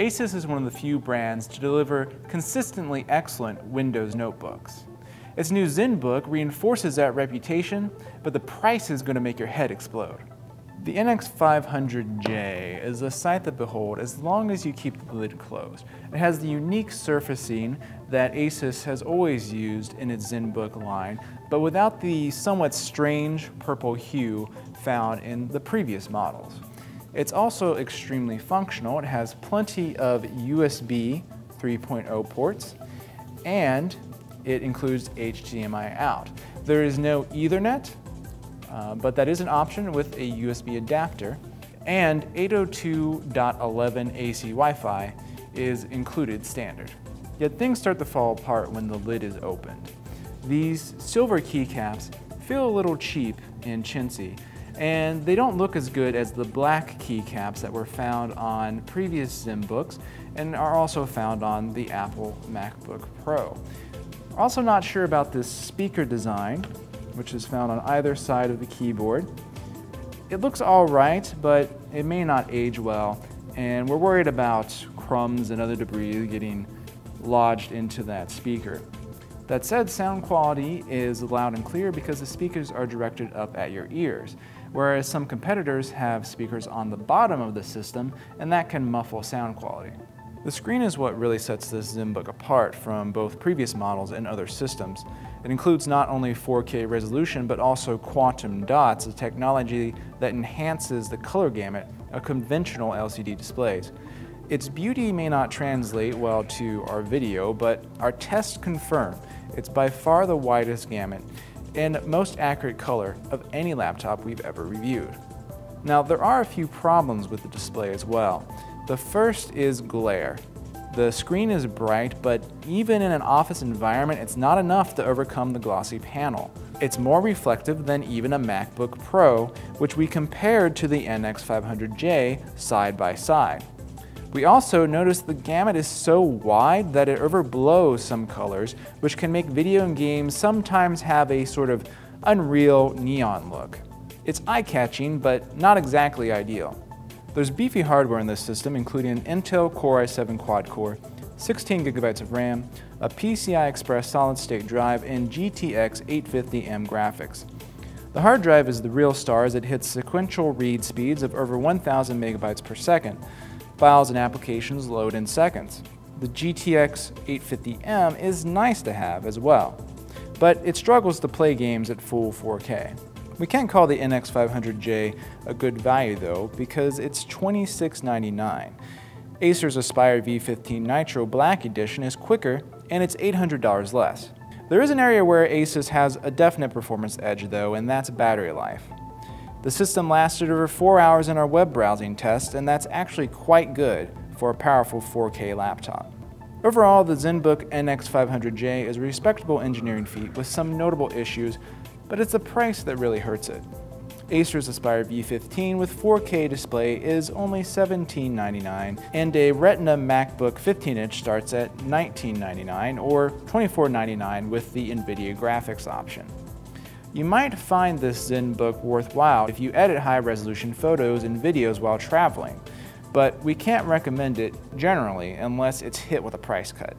Asus is one of the few brands to deliver consistently excellent Windows notebooks. Its new ZenBook reinforces that reputation, but the price is going to make your head explode. The NX500J is a sight to behold as long as you keep the lid closed. It has the unique surfacing that Asus has always used in its ZenBook line, but without the somewhat strange purple hue found in the previous models. It's also extremely functional. It has plenty of USB 3.0 ports, and it includes HDMI out. There is no Ethernet, uh, but that is an option with a USB adapter. And 802.11 AC Wi-Fi is included standard. Yet things start to fall apart when the lid is opened. These silver keycaps feel a little cheap and chintzy, and they don't look as good as the black keycaps that were found on previous ZenBooks and are also found on the Apple MacBook Pro. Also not sure about this speaker design which is found on either side of the keyboard. It looks all right, but it may not age well, and we're worried about crumbs and other debris getting lodged into that speaker. That said, sound quality is loud and clear because the speakers are directed up at your ears, whereas some competitors have speakers on the bottom of the system, and that can muffle sound quality. The screen is what really sets this ZenBook apart from both previous models and other systems. It includes not only 4K resolution, but also quantum dots, a technology that enhances the color gamut of conventional LCD displays. Its beauty may not translate well to our video, but our tests confirm it's by far the widest gamut and most accurate color of any laptop we've ever reviewed. Now, there are a few problems with the display as well. The first is glare. The screen is bright, but even in an office environment, it's not enough to overcome the glossy panel. It's more reflective than even a MacBook Pro, which we compared to the NX500J side by side. We also noticed the gamut is so wide that it overblows some colors, which can make video and games sometimes have a sort of unreal neon look. It's eye-catching, but not exactly ideal. There's beefy hardware in this system, including an Intel Core i7 quad-core, 16 gigabytes of RAM, a PCI Express solid-state drive, and GTX 850M graphics. The hard drive is the real star as it hits sequential read speeds of over 1,000 megabytes per second. Files and applications load in seconds. The GTX 850M is nice to have as well, but it struggles to play games at full 4K. We can't call the NX500J a good value though, because it's $26.99. Acer's Aspire V15 Nitro Black Edition is quicker and it's $800 less. There is an area where Asus has a definite performance edge though, and that's battery life. The system lasted over 4 hours in our web browsing test, and that's actually quite good for a powerful 4K laptop. Overall, the ZenBook NX500J is a respectable engineering feat with some notable issues but it's the price that really hurts it. Acer's Aspire V15 with 4K display is only $17.99, and a Retina MacBook 15-inch starts at $19.99 or $24.99 with the NVIDIA graphics option. You might find this ZenBook worthwhile if you edit high-resolution photos and videos while traveling, but we can't recommend it generally unless it's hit with a price cut.